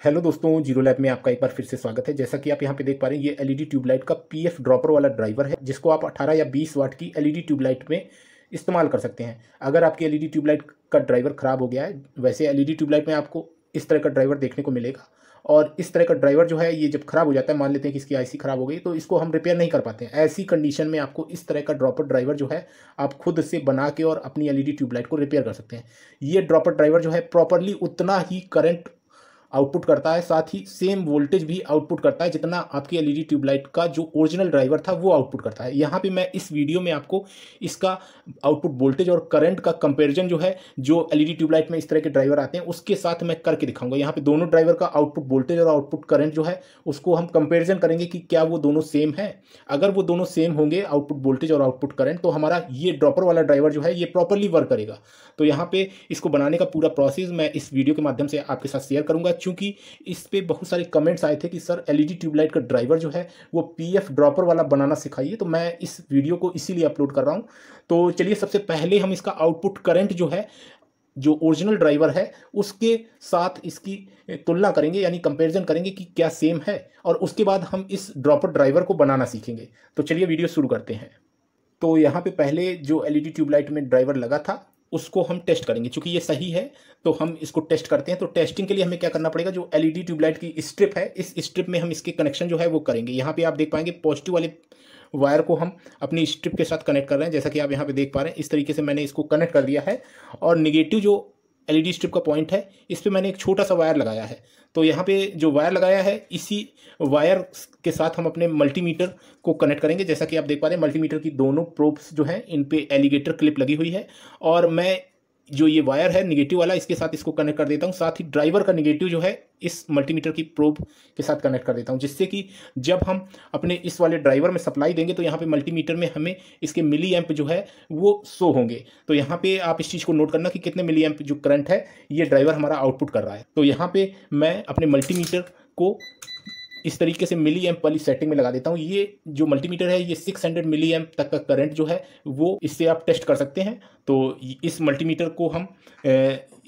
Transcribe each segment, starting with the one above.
Hello दोस्तों, zero lab में आपका एक बार फिर से स्वागत है। जैसा कि आप यहाँ पे देख पा रहे हैं, ये एलईडी ट्यूबलाइट का पीएफ ड्रॉपर वाला ड्राइवर है, जिसको आप 18 या 20 वाट की एलईडी ट्यूबलाइट में इस्तेमाल कर सकते हैं। अगर आपकी एलईडी ट्यूबलाइट का ड्राइवर ख़राब हो गया है, वैसे एलईडी ट्यूबलाइट में आपको इस तरह का ड्राइवर देखने को मिलेगा। और इस तरह का ड्राइवर जो है, ये जब ख़राब हो जाता है, मान लेते हैं कि इसकी आईसी ख़राब हो गई तो इसको हम रिपेयर नहीं कर पाते हैं। ऐसी कंडीशन में आपको इस तरह का ड्रॉपर ड्राइवर जो है, आप खुद से बना के और अपनी एलईडी ट्यूबलाइट को रिपेयर कर सकते हैं। ये ड्रॉपर ड्राइवर जो है, प्रॉपरली उतना ही करंट आउटपुट करता है, साथ ही सेम वोल्टेज भी आउटपुट करता है, जितना आपकी एलईडी ट्यूबलाइट का जो ओरिजिनल ड्राइवर था, वो आउटपुट करता है। यहाँ पे मैं इस वीडियो में आपको इसका आउटपुट वोल्टेज और करंट का कंपैरिजन जो है, जो एलईडी ट्यूबलाइट में इस तरह के ड्राइवर आते हैं, उसके साथ मैं करके दिखाऊँगा। यहाँ पे दोनों ड्राइवर का आउटपुट वोल्टेज और आउटपुट करंट जो है, उसको हम कंपेरिजन करेंगे कि क्या वो दोनों सेम है। अगर वो दोनों सेम होंगे, आउटपुट वोल्टेज और आउटपुट करंट तो हमारा ये ड्रॉपर वाला ड्राइवर जो है, ये प्रॉपरली वर्क करेगा। तो यहाँ पे इसको बनाने का पूरा प्रोसेस मैं इस वीडियो के माध्यम से आपके साथ शेयर करूँगा। क्योंकि इस पर बहुत सारे कमेंट्स आए थे कि, सर एलईडी ट्यूबलाइट का ड्राइवर जो है, वो पीएफ ड्रॉपर वाला बनाना सिखाइए। तो मैं इस वीडियो को इसीलिए अपलोड कर रहा हूँ। तो चलिए, सबसे पहले हम इसका आउटपुट करंट जो है, जो ओरिजिनल ड्राइवर है, उसके साथ इसकी तुलना करेंगे, यानी कंपैरिजन करेंगे कि क्या सेम है, और उसके बाद हम इस ड्रॉपर ड्राइवर को बनाना सीखेंगे। तो चलिए वीडियो शुरू करते हैं। तो यहाँ पे पहले जो एलईडी ट्यूबलाइट में ड्राइवर लगा था उसको हम टेस्ट करेंगे। क्योंकि ये सही है तो हम इसको टेस्ट करते हैं। तो टेस्टिंग के लिए हमें क्या करना पड़ेगा? जो एलईडी ट्यूबलाइट की स्ट्रिप है, इस स्ट्रिप में हम इसके कनेक्शन जो है वो करेंगे। यहाँ पे आप देख पाएँगे पॉजिटिव वाले वायर को हम अपनी स्ट्रिप के साथ कनेक्ट कर रहे हैं। जैसा कि आप यहाँ पे देख पा रहे हैं, इस तरीके से मैंने इसको कनेक्ट कर दिया है। और निगेटिव जो एलईडी स्ट्रिप का पॉइंट है, इस पर मैंने एक छोटा सा वायर लगाया है। तो यहाँ पे जो वायर लगाया है, इसी वायर के साथ हम अपने मल्टीमीटर को कनेक्ट करेंगे। जैसा कि आप देख पा रहे हैं मल्टीमीटर की दोनों प्रोब्स जो हैं इन पे एलिगेटर क्लिप लगी हुई है। और मैं जो ये वायर है निगेटिव वाला, इसके साथ इसको कनेक्ट कर देता हूँ। साथ ही ड्राइवर का निगेटिव जो है, इस मल्टीमीटर की प्रोब के साथ कनेक्ट कर देता हूँ, जिससे कि जब हम अपने इस वाले ड्राइवर में सप्लाई देंगे तो यहाँ पे मल्टीमीटर में हमें इसके मिली एम्प जो है, वो शो होंगे। तो यहाँ पे आप इस चीज़ को नोट करना कि कितने मिली एम्प जो करंट है, ये ड्राइवर हमारा आउटपुट कर रहा है। तो यहाँ पे मैं अपने मल्टीमीटर को इस तरीके से मिली एम्प वाली सेटिंग में लगा देता हूँ। ये जो मल्टीमीटर है, ये 600 मिली एम्प तक का करंट जो है, वो इससे आप टेस्ट कर सकते हैं। तो इस मल्टीमीटर को हम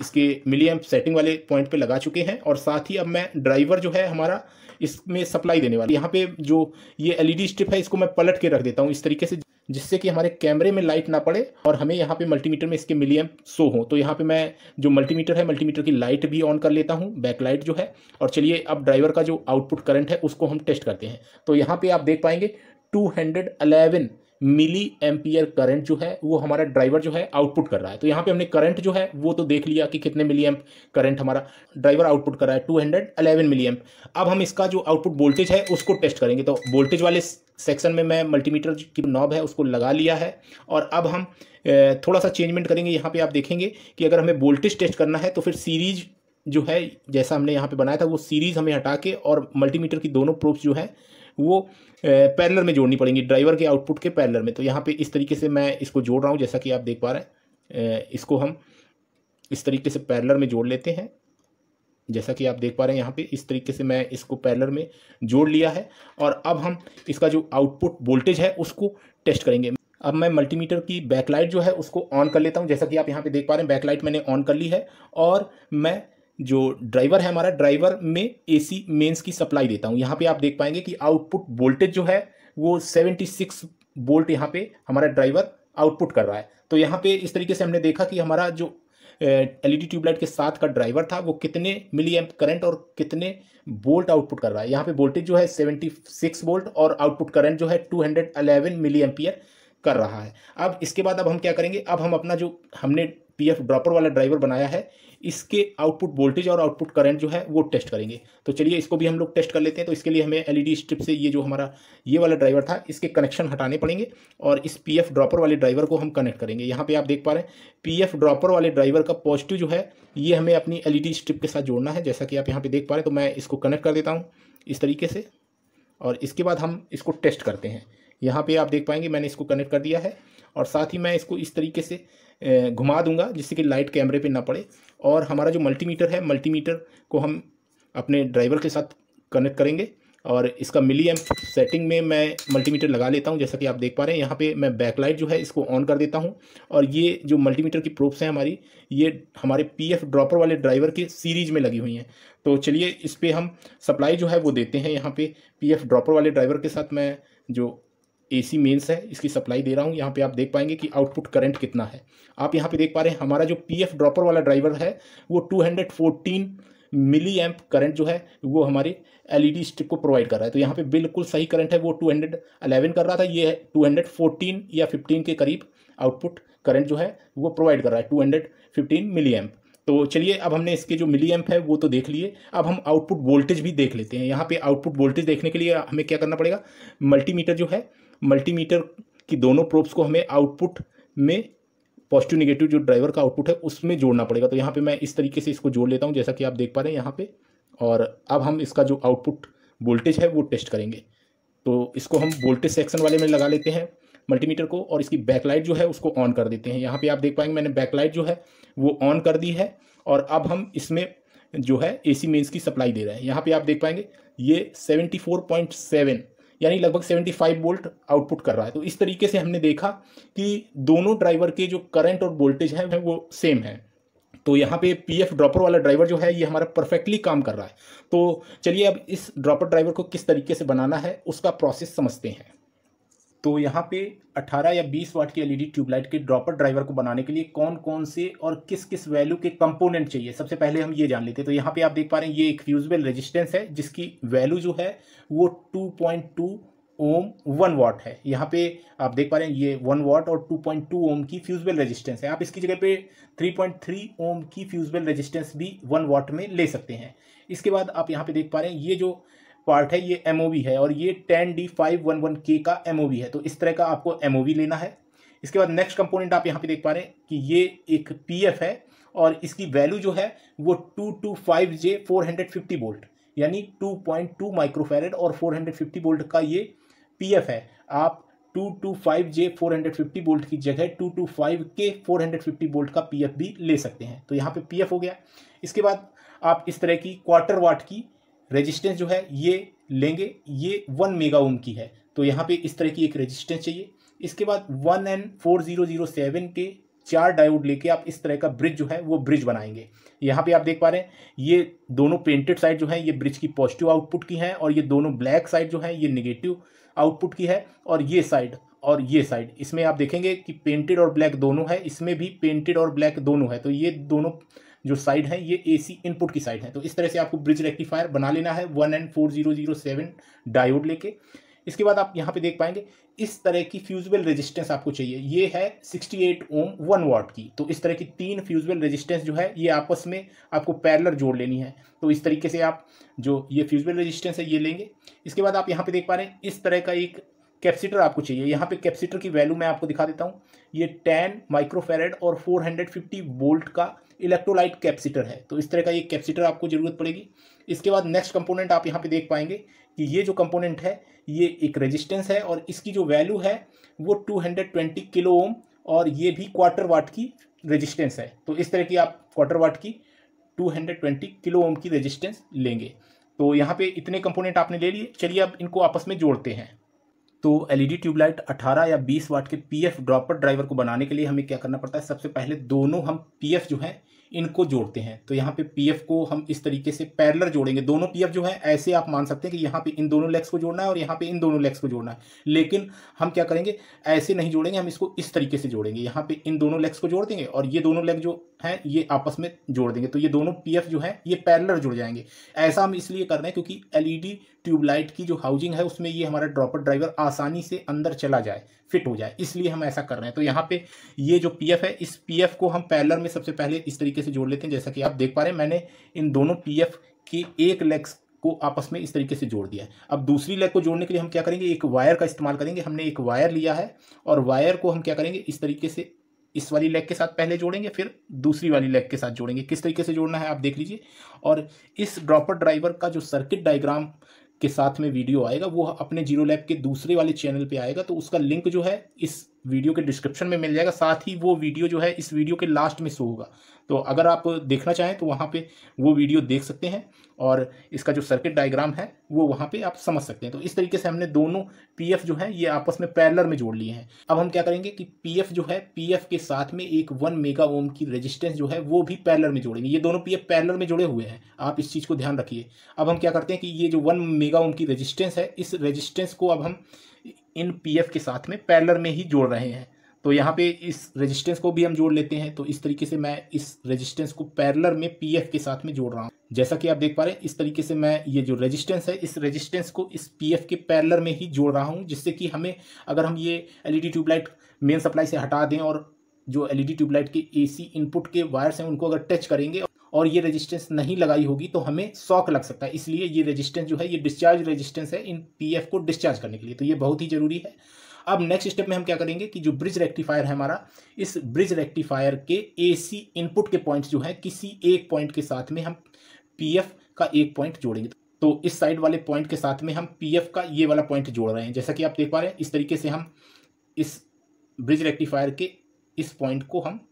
इसके मिली एम्प सेटिंग वाले पॉइंट पे लगा चुके हैं और साथ ही अब मैं ड्राइवर जो है हमारा, इसमें सप्लाई देने वाला यहाँ पे जो ये एलईडी स्ट्रिप है, इसको मैं पलट के रख देता हूँ। इस तरीके से जिससे कि हमारे कैमरे में लाइट ना पड़े और हमें यहाँ पे मल्टीमीटर में इसके मिलियम शो हो। तो यहाँ पे मैं जो मल्टीमीटर है, मल्टीमीटर की लाइट भी ऑन कर लेता हूँ, बैकलाइट जो है। और चलिए, अब ड्राइवर का जो आउटपुट करंट है, उसको हम टेस्ट करते हैं। तो यहाँ पर आप देख पाएँगे, two hundred eleven milli ampere current जो है, वो हमारा ड्राइवर जो है आउटपुट कर रहा है। तो यहाँ पे हमने करंट जो है, वो तो देख लिया कि कितने मिली एम्प करंट हमारा ड्राइवर आउटपुट कर रहा है two hundred eleven milli amp. अब हम इसका जो आउटपुट वोल्टेज है, उसको टेस्ट करेंगे। तो वोल्टेज वाले सेक्शन में मैं मल्टीमीटर की नॉब है, उसको लगा लिया है। और अब हम थोड़ा सा चेंजमेंट करेंगे। यहाँ पे आप देखेंगे कि अगर हमें वोल्टेज टेस्ट करना है तो फिर सीरीज़ जो है, जैसा हमने यहाँ पे बनाया था, वो सीरीज़ हमें हटा के और मल्टीमीटर की दोनों प्रूफ्स जो है, वो पैरलर में जोड़नी पड़ेंगी, ड्राइवर के आउटपुट के पैरलर में। तो यहाँ पे इस तरीके से मैं इसको जोड़ रहा हूँ, जैसा कि आप देख पा रहे हैं। इसको हम इस तरीके से पैरलर में जोड़ लेते हैं। जैसा कि आप देख पा रहे हैं, यहाँ पे इस तरीके से मैं इसको पैरलर में जोड़ लिया है और अब हम इसका जो आउटपुट वोल्टेज है, उसको टेस्ट करेंगे। अब मैं मल्टीमीटर की बैकलाइट जो है, उसको ऑन कर लेता हूँ। जैसा कि आप यहाँ पे देख पा रहे हैं, बैकलाइट मैंने ऑन कर ली है और मैं जो ड्राइवर है हमारा ड्राइवर में एसी मेंस की सप्लाई देता हूँ। यहाँ पे आप देख पाएँगे कि आउटपुट वोल्टेज जो है, वो 76 वोल्ट यहाँ पे हमारा ड्राइवर आउटपुट कर रहा है। तो यहाँ पे इस तरीके से हमने देखा कि हमारा जो एलईडी ट्यूबलाइट के साथ का ड्राइवर था, वो कितने मिली एम्प करंट और कितने वोल्ट आउटपुट कर रहा है। यहाँ पे वोल्टेज जो है 76 वोल्ट और आउटपुट करंट जो है 211 मिली एम्पियर कर रहा है। अब इसके बाद अब हम क्या करेंगे? अब हम अपना जो हमने पीएफ ड्रॉपर वाला ड्राइवर बनाया है, इसके आउटपुट वोल्टेज और आउटपुट करंट जो है, वो टेस्ट करेंगे। तो चलिए, इसको भी हम लोग टेस्ट कर लेते हैं। तो इसके लिए हमें एलईडी स्ट्रिप से ये जो हमारा, ये वाला ड्राइवर था, इसके कनेक्शन हटाने पड़ेंगे और इस पीएफ ड्रॉपर वाले ड्राइवर को हम कनेक्ट करेंगे। यहाँ पे आप देख पा रहे हैं पीएफ ड्रॉपर वाले ड्राइवर का पॉजिटिव जो है, ये हमें अपनी एलईडी स्ट्रिप के साथ जोड़ना है। जैसा कि आप यहाँ पे देख पा रहे हैं तो मैं इसको कनेक्ट कर देता हूँ इस तरीके से और इसके बाद हम इसको टेस्ट करते हैं। यहाँ पे आप देख पाएँगे, मैंने इसको कनेक्ट कर दिया है और साथ ही मैं इसको इस तरीके से घुमा दूँगा जिससे कि लाइट कैमरे पे ना पड़े। और हमारा जो मल्टीमीटर है, मल्टीमीटर को हम अपने ड्राइवर के साथ कनेक्ट करेंगे। और इसका मिली एम सेटिंग में मैं मल्टीमीटर लगा लेता हूँ, जैसा कि आप देख पा रहे हैं। यहाँ पे मैं बैकलाइट जो है, इसको ऑन कर देता हूँ। और ये जो मल्टीमीटर की प्रूफ्स हैं हमारी, ये हमारे पीएफ ड्रॉपर वाले ड्राइवर के सीरीज़ में लगी हुई हैं। तो चलिए, इस पर हम सप्लाई जो है, वो देते हैं यहाँ पे। पीएफ ड्रॉपर वाले ड्राइवर के साथ मैं जो एसी मेंस है, इसकी सप्लाई दे रहा हूँ। यहाँ पे आप देख पाएँगे कि आउटपुट करंट कितना है। आप यहाँ पे देख पा रहे हैं, हमारा जो पीएफ ड्रॉपर वाला ड्राइवर है, वो 214 मिली एम्प करंट जो है, वो हमारे एलईडी स्टिक को प्रोवाइड कर रहा है। तो यहाँ पे बिल्कुल सही करंट है, वो 211 कर रहा था। ये 214 या 15 के करीब आउटपुट करंट जो है, वो प्रोवाइड कर रहा है 215 मिली एम्प तो चलिए, अब हमने इसके जो मिली एम्प है, वो तो देख लिए। अब हम आउटपुट वोल्टेज भी देख लेते हैं। यहाँ पे आउटपुट वोल्टेज देखने के लिए हमें क्या करना पड़ेगा? मल्टीमीटर जो है, मल्टीमीटर की दोनों प्रोब्स को हमें आउटपुट में पॉजिटिव नेगेटिव जो ड्राइवर का आउटपुट है, उसमें जोड़ना पड़ेगा। तो यहाँ पे मैं इस तरीके से इसको जोड़ लेता हूँ, जैसा कि आप देख पा रहे हैं यहाँ पे। और अब हम इसका जो आउटपुट वोल्टेज है, वो टेस्ट करेंगे। तो इसको हम वोल्टेज सेक्शन वाले में लगा लेते हैं। मल्टीमीटर को और इसकी बैकलाइट जो है उसको ऑन कर देते हैं। यहाँ पे आप देख पाएँगे मैंने बैकलाइट जो है वो ऑन कर दी है और अब हम इसमें जो है एसी मेंस की सप्लाई दे रहे हैं। यहाँ पे आप देख पाएँगे ये 74.7 यानी लगभग 75 वोल्ट आउटपुट कर रहा है। तो इस तरीके से हमने देखा कि दोनों ड्राइवर के जो करंट और वोल्टेज है, वो सेम है। तो यहाँ पे पी एफ़ ड्रॉपर वाला ड्राइवर जो है, ये हमारा परफेक्टली काम कर रहा है। तो चलिए अब इस ड्रॉपर ड्राइवर को किस तरीके से बनाना है, उसका प्रोसेस समझते हैं। तो यहाँ पे 18 या 20 वाट की एलईडी ट्यूबलाइट के ड्रॉपर ड्राइवर को बनाने के लिए कौन कौन से और किस किस वैल्यू के कंपोनेंट चाहिए? सबसे पहले हम ये जान लेते हैं। तो यहाँ पे आप देख पा रहे हैं, ये एक फ्यूजबल रेजिस्टेंस है, जिसकी वैल्यू जो है, वो 2.2 ओम वन वाट है। यहाँ पे आप देख पा रहे हैं, ये वन वाट और 2.2 ओम की फ्यूजबल रेजिस्टेंस है। आप इसकी जगह पे 3.3 ओम की फ्यूजबल रेजिस्टेंस भी वन वाट में ले सकते हैं। इसके बाद आप यहाँ पे देख पा रहे हैं, ये जो पार्ट है, ये एमओवी है और ये ten D five one one K का एमओवी है। तो इस तरह का आपको एमओवी लेना है। इसके बाद नेक्स्ट कंपोनेंट आप यहाँ पे देख पा रहे हैं कि ये एक पीएफ है और इसकी वैल्यू जो है वो two two five J four hundred fifty volt यानी टू पॉइंट टू माइक्रोफेरेड और फोर हंड्रेड फिफ्टी वोल्ट का ये पीएफ है। आप two two five J four hundred fifty volt की जगह two two five K four hundred fifty volt का PF भी ले सकते हैं। तो यहाँ पे पी हो गया। इसके बाद आप इस तरह की क्वार्टर वाट की रेजिस्टेंस जो है, ये लेंगे, ये वन मेगा ओम की है। तो यहाँ पे इस तरह की एक रेजिस्टेंस चाहिए। इसके बाद one N four zero zero seven के चार डायोड लेके आप इस तरह का ब्रिज जो है, वो ब्रिज बनाएँगे। यहाँ पे आप देख पा रहे हैं, ये दोनों पेंटेड साइड जो है, ये ब्रिज की पॉजिटिव आउटपुट की है और ये दोनों ब्लैक साइड जो है, ये निगेटिव आउटपुट की है और ये साइड और ये साइड इसमें आप देखेंगे कि पेंटेड और ब्लैक दोनों है, इसमें भी पेंटेड और ब्लैक दोनों है। तो ये दोनों जो साइड है, ये एसी इनपुट की साइड है। तो इस तरह से आपको ब्रिज रेक्टिफायर बना लेना है one and four zero zero seven diode लेके। इसके बाद आप यहाँ पे देख पाएँगे, इस तरह की फ्यूजबल रेजिस्टेंस आपको चाहिए। ये है 68 ओम वन वाट की। तो इस तरह की तीन फ्यूजबल रेजिस्टेंस जो है, ये आपस में आपको पैरलर जोड़ लेनी है। तो इस तरीके से आप जो ये फ्यूजबल रेजिस्टेंस है, ये लेंगे। इसके बाद आप यहाँ पे देख पा रहे हैं, इस तरह का एक कैपेसिटर आपको चाहिए। यहाँ पे कैपेसिटर की वैल्यू मैं आपको दिखा देता हूँ। ये टेन माइक्रोफेरेड और फोर वोल्ट का इलेक्ट्रोलाइट कैपेसिटर है। तो इस तरह का ये कैपेसिटर आपको ज़रूरत पड़ेगी। इसके बाद नेक्स्ट कंपोनेंट आप यहाँ पे देख पाएँगे कि ये जो कंपोनेंट है, ये एक रेजिस्टेंस है और इसकी जो वैल्यू है, वो 220 किलो ओम और ये भी क्वार्टर वाट की रेजिस्टेंस है। तो इस तरह की आप क्वार्टर वाट की 220 किलो ओम की रेजिस्टेंस लेंगे। तो यहाँ पे इतने कंपोनेंट आपने ले लिए। चलिए अब इनको आपस में जोड़ते हैं। तो एलईडी ट्यूबलाइट 18 या 20 वाट के पीएफ ड्रॉपर ड्राइवर को बनाने के लिए हमें क्या करना पड़ता है? सबसे पहले दोनों हम पीएफ जो है इनको जोड़ते हैं। तो यहाँ पे पीएफ को हम इस तरीके से पैरलर जोड़ेंगे। दोनों पीएफ जो है, ऐसे आप मान सकते हैं कि यहाँ पे इन दोनों लेग्स को जोड़ना है और यहाँ पे इन दोनों लेग्स को जोड़ना है। लेकिन हम क्या करेंगे? ऐसे नहीं जोड़ेंगे, हम इसको इस तरीके से जोड़ेंगे। यहाँ पे इन दोनों लेग्स को जोड़ देंगे और ये दोनों लेग जो है, ये आपस में जोड़ देंगे। तो ये दोनों पीएफ जो है, ये पैरलर जुड़ जाएँगे। ऐसा हम इसलिए कर रहे हैं क्योंकि एलईडी ट्यूबलाइट की जो हाउसिंग है, उसमें ये हमारा ड्रॉपर ड्राइवर आसानी से अंदर चला जाए फिट हो जाए। इसलिए हम ऐसा कर रहे हैं। तो यहाँ पे ये जो पीएफ है, इस पीएफ को हम पैरलर में सबसे पहले इस तरीके से जोड़ लेते हैं, जैसा कि आप देख पा रहे हैं, मैंने इन दोनों पीएफ की एक लेग्स को आपस में इस तरीके से जोड़ दिया है। अब दूसरी लेग को जोड़ने के लिए हम क्या करेंगे, एक वायर का इस्तेमाल करेंगे। हमने एक वायर लिया है और वायर को हम क्या करेंगे, इस तरीके से इस वाली लेग के साथ पहले जोड़ेंगे, फिर दूसरी वाली लेग के साथ जोड़ेंगे। किस तरीके से जोड़ना है, आप देख लीजिए। और इस ड्रॉपर ड्राइवर का जो सर्किट डायग्राम के साथ में वीडियो आएगा, वो अपने ज़ीरो लैब के दूसरे वाले चैनल पे आएगा तो उसका लिंक जो है इस वीडियो के डिस्क्रिप्शन में मिल जाएगा। साथ ही वो वीडियो जो है, इस वीडियो के लास्ट में शो होगा। तो अगर आप देखना चाहें तो वहाँ पे वो वीडियो देख सकते हैं और इसका जो सर्किट डायग्राम है, वो वहाँ पे आप समझ सकते हैं। तो इस तरीके से हमने दोनों पीएफ जो है, ये आपस में पैरलर में जोड़ लिए हैं। अब हम क्या करेंगे कि पीएफ जो है पीएफ के साथ में एक वन मेगा ओम की रेजिस्टेंस जो है, वो भी पैरेलल में जोड़ेंगे। ये दोनों पीएफ पैरेलल में जुड़े हुए हैं। आप इस चीज़ को ध्यान रखिए। अब हम क्या करते हैं कि ये जो वन मेगा ओम की रेजिस्टेंस है, इस रेजिस्टेंस को अब हम इन पीएफ के साथ में पैरेलल में ही जोड़ रहे हैं। तो यहाँ पे इस रेजिस्टेंस को भी हम जोड़ लेते हैं। तो इस तरीके से मैं इस रेजिस्टेंस को पैरलर में पीएफ के साथ में जोड़ रहा हूँ। जैसा कि आप देख पा रहे हैं, इस तरीके से मैं ये जो रेजिस्टेंस है, इस रेजिस्टेंस को इस पीएफ के पैरलर में ही जोड़ रहा हूँ, जिससे कि हमें अगर हम ये एलईडी ट्यूबलाइट मेन सप्लाई से हटा दें और जो एलईडी ट्यूबलाइट के एसी इनपुट के वायर्स हैं, उनको अगर टच करेंगे और ये रेजिस्टेंस नहीं लगाई होगी तो हमें शॉक लग सकता है। इसलिए ये रेजिस्टेंस जो है, ये डिस्चार्ज रेजिस्टेंस है इन पीएफ को डिस्चार्ज करने के लिए। तो ये बहुत ही ज़रूरी है। अब नेक्स्ट स्टेप में हम क्या करेंगे कि जो ब्रिज रेक्टिफायर है हमारा, इस ब्रिज रेक्टिफायर के एसी इनपुट के पॉइंट्स जो है, किसी एक पॉइंट के साथ में हम पीएफ का एक पॉइंट जोड़ेंगे। तो इस साइड वाले पॉइंट के साथ में हम पीएफ का ये वाला पॉइंट जोड़ रहे हैं। जैसा कि आप देख पा रहे हैं, इस तरीके से हम इस ब्रिज रेक्टिफायर के इस पॉइंट को हम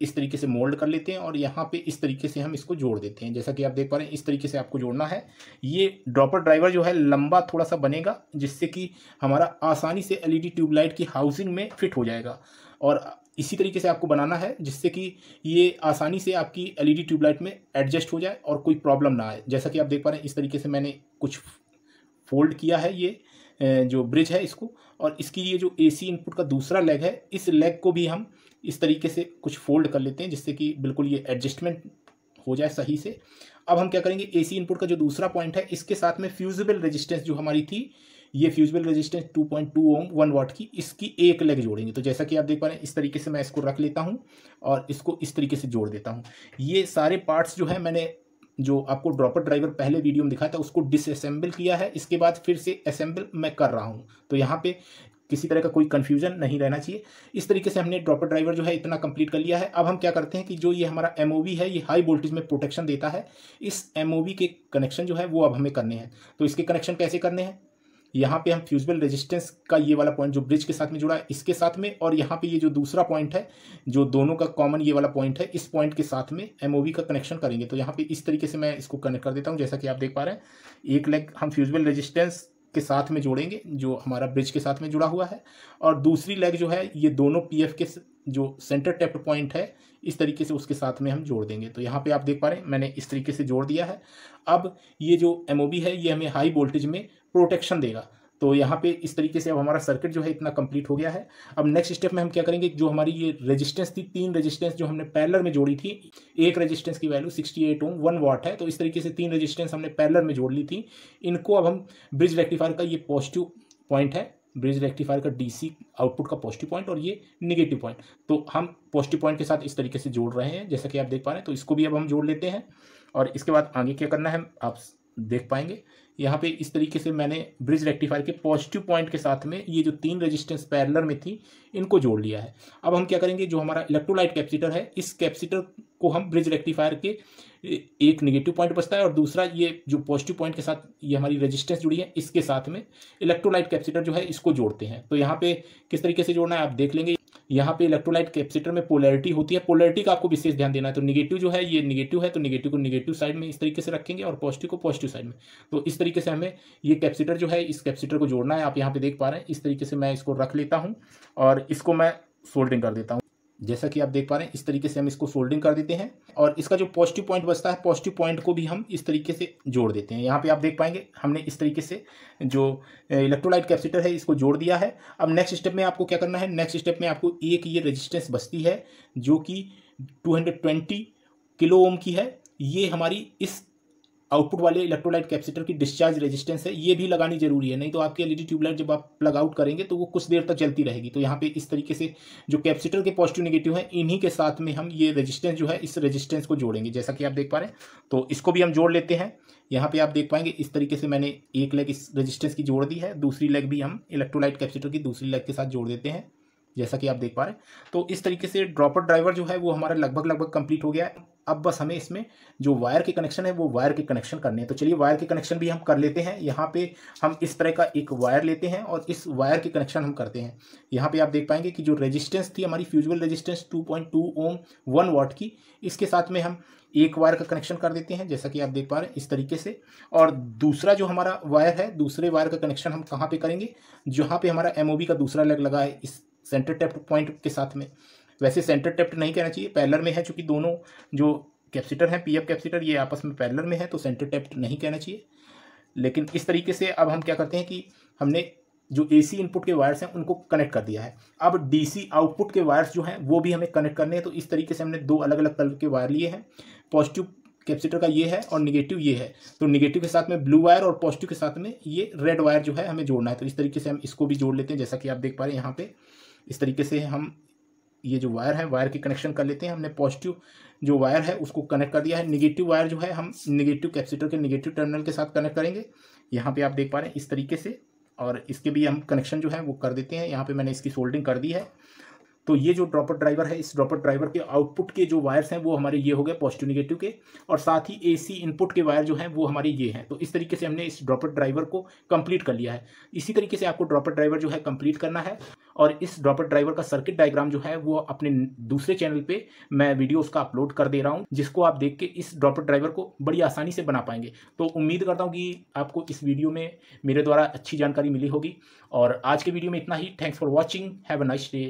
इस तरीके से मोल्ड कर लेते हैं और यहाँ पे इस तरीके से हम इसको जोड़ देते हैं। जैसा कि आप देख पा रहे हैं, इस तरीके से आपको जोड़ना है। ये ड्रॉपर ड्राइवर जो है, लंबा थोड़ा सा बनेगा, जिससे कि हमारा आसानी से एलईडी ट्यूबलाइट की हाउसिंग में फिट हो जाएगा। और इसी तरीके से आपको बनाना है, जिससे कि ये आसानी से आपकी एलईडी ट्यूबलाइट में एडजस्ट हो जाए और कोई प्रॉब्लम ना आए। जैसा कि आप देख पा रहे हैं, इस तरीके से मैंने कुछ फोल्ड किया है ये जो ब्रिज है इसको। और इसकी ये जो एसी इनपुट का दूसरा लेग है, इस लेग को भी हम इस तरीके से कुछ फोल्ड कर लेते हैं जिससे कि बिल्कुल ये एडजस्टमेंट हो जाए सही से। अब हम क्या करेंगे? एसी इनपुट का जो दूसरा पॉइंट है, इसके साथ में फ्यूजिबल रेजिस्टेंस जो हमारी थी, ये fusible resistance 2.2 ohm one watt की, इसकी एक लेग जोड़ेंगे। तो जैसा कि आप देख पा रहे हैं, इस तरीके से मैं इसको रख लेता हूँ और इसको इस तरीके से जोड़ देता हूँ। ये सारे पार्ट्स जो है, मैंने जो आपको ड्रॉपर ड्राइवर पहले वीडियो में दिखाया था, उसको डिसअसेंबल किया है। इसके बाद फिर से असेंबल मैं कर रहा हूँ। तो यहाँ पे किसी तरह का कोई कन्फ्यूज़न नहीं रहना चाहिए। इस तरीके से हमने ड्रॉपर ड्राइवर जो है इतना कंप्लीट कर लिया है। अब हम क्या करते हैं कि जो ये हमारा एमओवी है, ये हाई वोल्टेज में प्रोटेक्शन देता है। इस एमओवी के कनेक्शन जो है, वो अब हमें करने हैं। तो इसके कनेक्शन कैसे करने हैं? यहाँ पे हम फ्यूजबल रेजिस्टेंस का ये वाला पॉइंट जो ब्रिज के साथ में जुड़ा है, इसके साथ में और यहाँ पे ये जो दूसरा पॉइंट है, जो दोनों का कॉमन ये वाला पॉइंट है, इस पॉइंट के साथ में एमओवी का कनेक्शन करेंगे। तो यहाँ पे इस तरीके से मैं इसको कनेक्ट कर देता हूँ, जैसा कि आप देख पा रहे हैं। एक लेग हम फ्यूजबल रेजिस्टेंस के साथ में जोड़ेंगे, जो हमारा ब्रिज के साथ में जुड़ा हुआ है। और दूसरी लेग जो है, ये दोनों पीएफ के जो सेंटर टैप पॉइंट है, इस तरीके से उसके साथ में हम जोड़ देंगे। तो यहाँ पे आप देख पा रहे हैं, मैंने इस तरीके से जोड़ दिया है। अब ये जो एमओबी है, ये हमें हाई वोल्टेज में प्रोटेक्शन देगा। तो यहाँ पे इस तरीके से अब हमारा सर्किट जो है इतना कंप्लीट हो गया है। अब नेक्स्ट स्टेप में हम क्या करेंगे? जो हमारी ये रेजिस्टेंस थी, तीन रेजिस्टेंस जो हमने पैलर में जोड़ी थी, एक रेजिस्टेंस की वैल्यू 68 ओम वन वाट है तो इस तरीके से तीन रेजिस्टेंस हमने पैलर में जोड़ ली थी। इनको अब हम ब्रिज रेक्टिफायर का ये पॉजिटिव पॉइंट है ब्रिज रेक्टिफायर का डीसी आउटपुट का पॉजिटिव पॉइंट और ये निगेटिव पॉइंट तो हम पॉजिटिव पॉइंट के साथ इस तरीके से जोड़ रहे हैं, जैसा कि आप देख पा रहे हैं तो इसको भी अब हम जोड़ लेते हैं और इसके बाद आगे क्या करना है, आप देख पाएँगे। यहाँ पे इस तरीके से मैंने ब्रिज रेक्टिफायर के पॉजिटिव पॉइंट के साथ में ये जो तीन रेजिस्टेंस पैरलर में थी, इनको जोड़ लिया है। अब हम क्या करेंगे, जो हमारा इलेक्ट्रोलाइट कैपेसिटर है, इस कैपेसिटर को हम ब्रिज रेक्टिफायर के एक निगेटिव पॉइंट बचता है और दूसरा ये जो पॉजिटिव पॉइंट के साथ ये हमारी रेजिस्टेंस जुड़ी है, इसके साथ में इलेक्ट्रोलाइट कैपेसिटर जो है, इसको जोड़ते हैं। तो यहाँ पे किस तरीके से जोड़ना है, आप देख लेंगे। यहाँ पे इलेक्ट्रोलाइट कैपेसिटर में पोलैरिटी होती है। पोलैरिटी का आपको विशेष ध्यान देना है। तो निगेटिव जो है, ये निगेटिव है। तो निगेटिव को निगेटिव साइड में इस तरीके से रखेंगे और पॉजिटिव को पॉजिटिव साइड में। तो इस तरीके से हमें ये कैपेसिटर जो है, इस कैपेसिटर को जोड़ना है। आप यहाँ पे देख पा रहे हैं। इस तरीके से मैं इसको रख लेता हूँ और इसको मैं सोल्डिंग कर देता हूँ। जैसा कि आप देख पा रहे हैं, इस तरीके से हम इसको फोल्डिंग कर देते हैं और इसका जो पॉजिटिव पॉइंट बचता है पॉजिटिव पॉइंट को भी हम इस तरीके से जोड़ देते हैं। यहाँ पे आप देख पाएँगे, हमने इस तरीके से जो इलेक्ट्रोलाइट कैपेसिटर है, इसको जोड़ दिया है। अब नेक्स्ट स्टेप में आपको क्या करना है? नेक्स्ट स्टेप में आपको एक ये रजिस्टेंस बचती है, जो कि टू किलो ओम की है। ये हमारी इस आउटपुट वाले इलेक्ट्रोलाइट कैपेसिटर की डिस्चार्ज रेजिस्टेंस है, ये भी लगानी ज़रूरी है। नहीं तो आपकी एलईडी ट्यूबलाइट जब आप प्लग आउट करेंगे तो वो कुछ देर तक चलती रहेगी। तो यहाँ पे इस तरीके से जो कैपेसिटर के पॉजिटिव नेगेटिव है, इन्हीं के साथ में हम ये रेजिस्टेंस जो है, इस रेजिस्टेंस को जोड़ेंगे, जैसा कि आप देख पा रहे हैं। तो इसको भी हम जोड़ लेते हैं। यहाँ पे आप देख पाएँगे, इस तरीके से मैंने एक लेग इस रजिस्टेंस की जोड़ दी है, दूसरी लेग भी हम इलेक्ट्रोलाइट कैपेसिटर की दूसरी लेग के साथ जोड़ देते हैं। जैसा कि आप देख पा रहे हैं। तो इस तरीके से ड्रॉपर ड्राइवर जो है, वो हमारा लगभग लगभग कंप्लीट हो गया है। अब बस हमें इसमें जो वायर के कनेक्शन है, वो वायर के कनेक्शन करने हैं। तो चलिए वायर के कनेक्शन भी हम कर लेते हैं। यहाँ पे हम इस तरह का एक वायर लेते हैं और इस वायर के कनेक्शन हम करते हैं। यहाँ पे आप देख पाएँगे कि जो रेजिस्टेंस थी हमारी fusible resistance 2.2 ohm one watt की, इसके साथ में हम एक वायर का कनेक्शन कर देते हैं, जैसा कि आप देख पा रहे हैं इस तरीके से। और दूसरा जो हमारा वायर है, दूसरे वायर का कनेक्शन हम कहाँ पे करेंगे? जहाँ पे हमारा एमओबी का दूसरा लेग लगा है इस सेंटर टेप्ट पॉइंट के साथ में। वैसे सेंटर टेप्ट नहीं कहना चाहिए पैलर में है चूँकि दोनों जो कैप्सीटर हैं पीएफ कैप्सीटर ये आपस में पैलर में है तो सेंटर टेप्ट नहीं कहना चाहिए। लेकिन इस तरीके से अब हम क्या करते हैं कि हमने जो एसी इनपुट के वायर्स हैं, उनको कनेक्ट कर दिया है। अब डीसी आउटपुट के वायर्स जो हैं, वो भी हमें कनेक्ट करने हैं तो इस तरीके से हमने दो अलग अलग कलर के वायर लिए हैं। पॉजिटिव कैपेसिटर का ये है और निगेटिव ये है। तो निगेटिव के साथ में ब्लू वायर और पॉजिटिव के साथ में ये रेड वायर जो है, हमें जोड़ना है। तो इस तरीके से हम इसको भी जोड़ लेते हैं, जैसा कि आप देख पा रहे हैं यहाँ पे। इस तरीके से हम ये जो वायर है, वायर की कनेक्शन कर लेते हैं। हमने पॉजिटिव जो वायर है, उसको कनेक्ट कर दिया है। निगेटिव वायर जो है, हम निगेटिव कैपेसिटर के निगेटिव टर्मिनल के साथ कनेक्ट करेंगे। यहाँ पर आप देख पा रहे हैं इस तरीके से और इसके भी हम कनेक्शन जो है, वो कर देते हैं। यहाँ पर मैंने इसकी सोल्डिंग कर दी है। तो ये जो ड्रॉपर ड्राइवर है, इस ड्रॉपर ड्राइवर के आउटपुट के जो वायर्स हैं, वो हमारे ये हो गए पॉजिटिव निगेटिव के, और साथ ही एसी इनपुट के वायर जो हैं, वो हमारे ये हैं। तो इस तरीके से हमने इस ड्रॉपर ड्राइवर को कंप्लीट कर लिया है। इसी तरीके से आपको ड्रॉपर ड्राइवर जो है कंप्लीट करना है, और इस ड्रॉपर ड्राइवर का सर्किट डायग्राम जो है, वो अपने दूसरे चैनल पे मैं वीडियो उसका अपलोड कर दे रहा हूँ, जिसको आप देख के इस ड्रॉपर ड्राइवर को बड़ी आसानी से बना पाएँगे। तो उम्मीद करता हूँ कि आपको इस वीडियो में मेरे द्वारा अच्छी जानकारी मिली होगी, और आज के वीडियो में इतना ही। Thanks for watching have a nice day